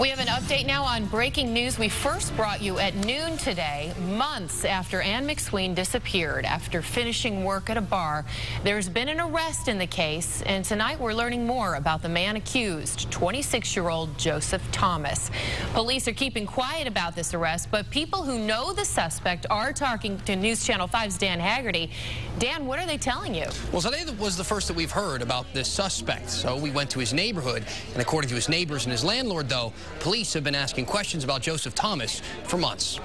We have an update now on breaking news we first brought you at noon today, months after Ann McSween disappeared after finishing work at a bar. There's been an arrest in the case, and tonight we're learning more about the man accused, 26-year-old Joseph Thomas. Police are keeping quiet about this arrest, but people who know the suspect are talking to News Channel 5's Dan Haggerty. Dan, what are they telling you? Well, today was the first that we've heard about this suspect, so we went to his neighborhood, and according to his neighbors and his landlord, though, Police have been asking questions about Joseph Thomas for months.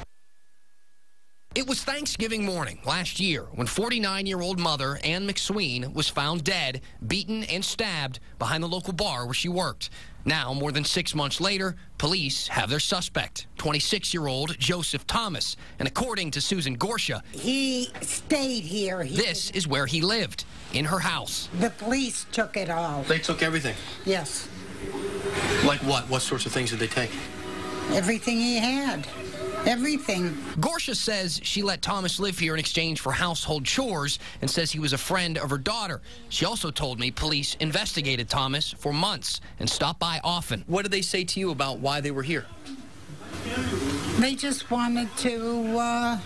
It was Thanksgiving morning last year when 49-year-old mother Ann McSween was found dead, beaten and stabbed behind the local bar where she worked. Now, more than six months later, police have their suspect, 26-year-old Joseph Thomas. And according to Susan Gorsha, he stayed here. He this is where he lived, in her house. The police took it all. They took everything? Yes. Like what? What sorts of things did they take? Everything he had. Everything. Gorsha says she let Thomas live here in exchange for household chores and says he was a friend of her daughter. She also told me police investigated Thomas for months and stopped by often. What did they say to you about why they were here? They just wanted to uh,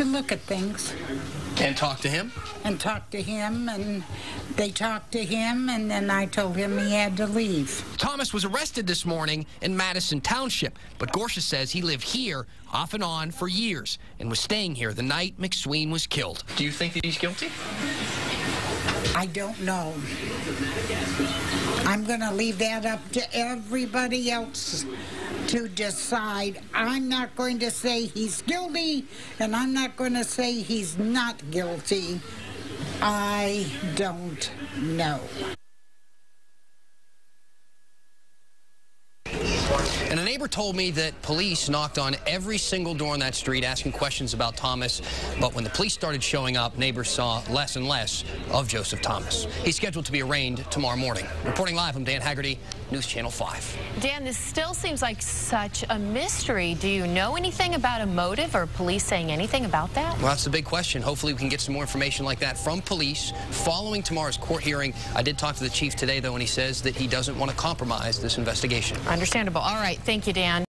to look at things. And talk to him? And talk to him, and they talked to him, and then I told him he had to leave. Thomas was arrested this morning in Madison Township, but Gorsha says he lived here off and on for years and was staying here the night McSween was killed. Do you think that he's guilty? I don't know. I'm going to leave that up to everybody else to decide. I'm not going to say he's guilty, and I'm not going to say he's not guilty. I don't know. And a neighbor told me that police knocked on every single door on that street asking questions about Thomas. But when the police started showing up, neighbors saw less and less of Joseph Thomas. He's scheduled to be arraigned tomorrow morning. Reporting live, I'm Dan Haggerty, News Channel 5. Dan, this still seems like such a mystery. Do you know anything about a motive or police saying anything about that? Well, that's the big question. Hopefully we can get some more information like that from police following tomorrow's court hearing. I did talk to the chief today, though, and he says that he doesn't want to compromise this investigation. Understandable. All right. Thank you, Dan.